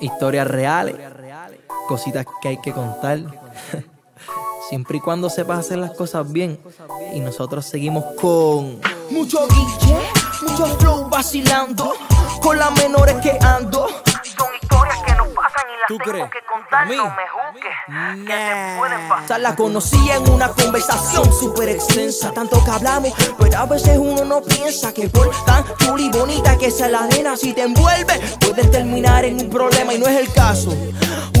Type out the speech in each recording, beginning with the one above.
Historias reales, cositas que hay que contar. Siempre y cuando sepas hacer las cosas bien. Y nosotros seguimos con mucho guille, mucho flow vacilando. Con las menores que ando. Son historias que nos pasan y las ¿Tú tengo crees? que contar, ¿A Que Nah. te pueden pasar. La conocí en una conversación súper extensa, tanto que hablamos, pero a veces uno no piensa que por tan chula y bonita que sea la nena, si te envuelve, puedes terminar en un problema y no es el caso.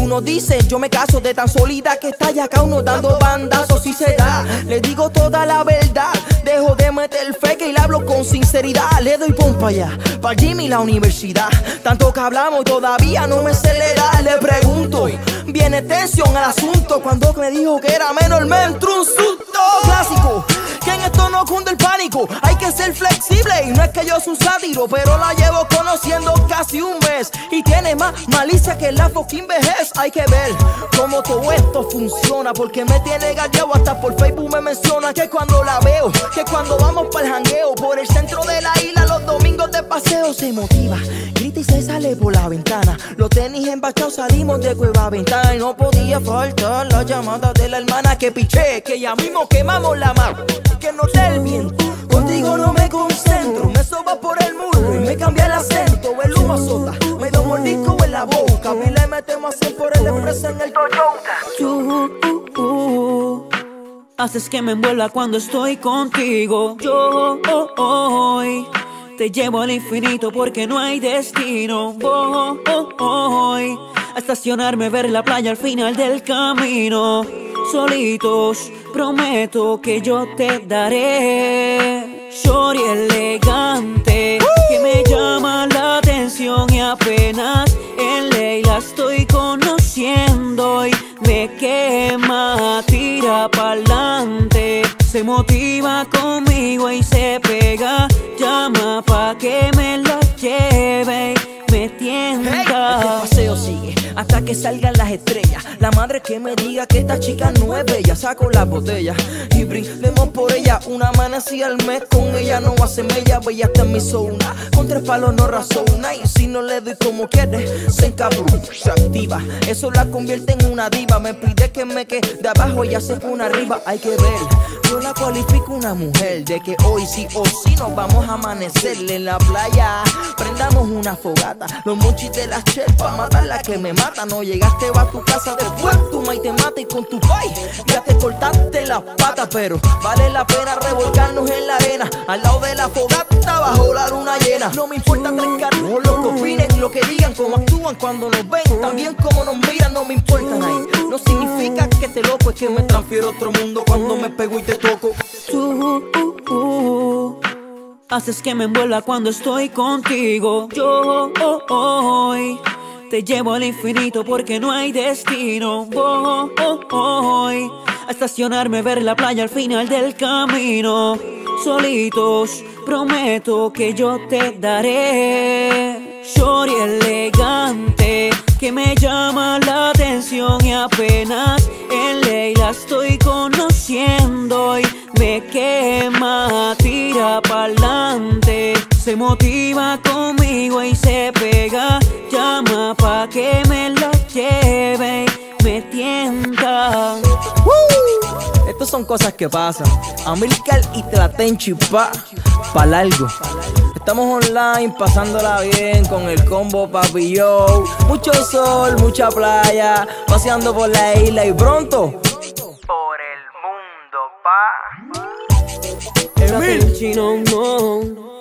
Uno dice, yo me caso de tan sólida que está ya acá uno dando bandazos y se da. Le digo toda la verdad, dejo de meter feque y le hablo con sinceridad. Le doy pompa allá, pa' Jimmy la universidad. Tanto que hablamos todavía no me acelera. Le pregunto, viene tensión al asunto. Cuando me dijo que era menor, me entró un susto clásico. Que en esto no cunde el pánico, hay que ser flexible. Y no es que yo soy un sátiro, pero la llevo conociendo casi un mes. Y tiene más malicia que la fucking vejez. Hay que ver cómo todo esto funciona. Porque me tiene gallado, hasta por Facebook me menciona. Que cuando la veo, que cuando vamos para el jangueo, por el centro de la isla, los domingos de paseo se motiva. Grita y se sale por la ventana. Los tenis embachados salimos de cueva ventana. Y no podía faltar la llamada de la hermana que piché. Que ya mismo quemamos la mano. Que no te el viento. Contigo no me concentro. Me soba por el muro y me cambia el acento. El humo azota. Me da un en la boca. Y le metemos así por el expreso en el Toyota. Tú uh, haces que me envuelva cuando estoy contigo. Yo hoy te llevo al infinito porque no hay destino. Voy a estacionarme, ver la playa al final del camino. Solitos, prometo que yo te daré. Shorty elegante que me llama la atención y apenas en ley la estoy conociendo y me quema, tira pa'lante. Se motiva conmigo y se pega, llama pa' que me la lleve, me tienta. este paseo sigue hasta que salgan las estrellas. La madre que me diga que esta chica no es bella, saco la botella y brindemos por ella. Una amanecida al mes con ella no hace mella, bella está en mi zona. Con tres palos no razona y si no le doy como quiere, se encabrona, se activa. Eso la convierte en una diva. Me pide que me quede de abajo, ella se pone arriba. Hay que ver, yo la cualifico una mujer de que hoy sí o sí nos vamos a amanecerle en la playa. Prendamos una fogata, los monchis de las chepas, mata la que me mata. No llegaste, va a tu casa después, tu maíz te mata y con tu pai ya te cortaste las patas. Pero vale la pena revolcarnos en la arena, al lado de la fogata, bajo la luna llena. No me importa tres carajos lo que opinen, lo que digan, cómo actúan cuando nos ven, también cómo nos miran, no me importa nadie. No significa que te loco, es que me transfiero a otro mundo cuando me pego y te toco. Tú uh, haces que me envuelva cuando estoy contigo. Yo hoy te llevo al infinito porque no hay destino. Voy a estacionarme, ver la playa al final del camino. Solitos, prometo que yo te daré. Shorty elegante que me llama la atención y apenas en ley la estoy conociendo y me quema, tira pa'lante. Se motiva conmigo y se pega, llama pa' que me la lleve, me tienta. Estas son cosas que pasan. Amilcar y Tlatenchi pa, pa largo. Estamos online pasándola bien con el combo Papi Yo. Mucho sol, mucha playa, paseando por la isla y pronto. Por el mundo, pa. Emil. no, no.